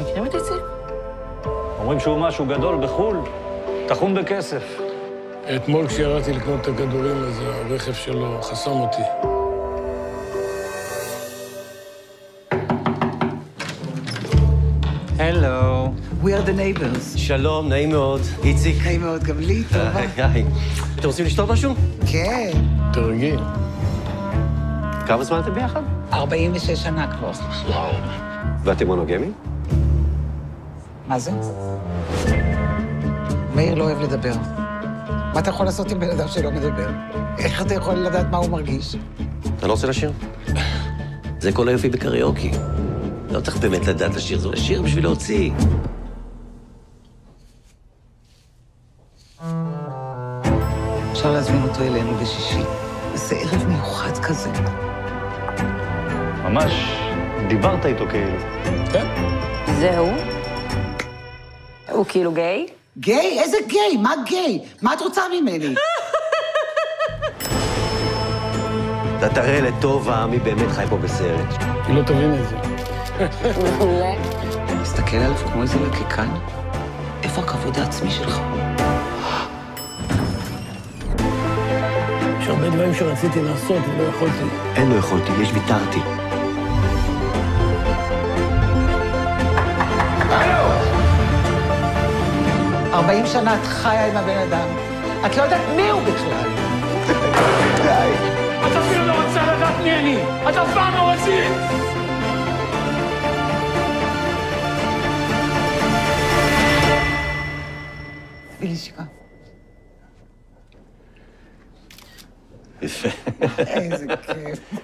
מכירים את איציק? אומרים שהוא משהו גדול בחו"ל, טחון בכסף. אתמול כשירדתי לקנות את הכדורים, אז הרכב שלו חסם אותי. הלו. We are the neighbors. שלום, נעים מאוד. איציק. נעים מאוד, גם לי, טובה. היי, היי. אתם רוצים לשתות משהו? כן, תרגיל. כמה זמן אתם ביחד? 46 שנה כבר. וואו. ואתם מונוגמים? מה זה? מאיר לא אוהב לדבר. מה אתה יכול לעשות עם בן אדם שלא מדבר? איך אתה יכול לדעת מה הוא מרגיש? אתה לא רוצה לשיר? זה כל היופי בקריוקי. לא צריך באמת לדעת לשיר, זה לשיר בשביל להוציא. אפשר להזמין אותו אלינו בשישי. זה ערב מיוחד כזה. ממש דיברת איתו כאילו. כן? זהו. הוא כאילו גיי? גיי? איזה גיי? מה גיי? מה את רוצה ממני? אתה תראה לטובה מי באמת חי פה בסרט. היא לא תבין את זה. מעולה. מסתכל עליו כמו איזה לקקן. איפה הכבוד העצמי שלך? יש הרבה דברים שרציתי לעשות ולא יכולתי. אין, לא יכולתי, יש ויתרתי. ארבעים שנה את חיה עם הבן אדם. את לא יודעת מי הוא בכלל. את אפילו לא רוצה לדעת מי אני! את אף פעם לא רצית! יפה. איזה כיף.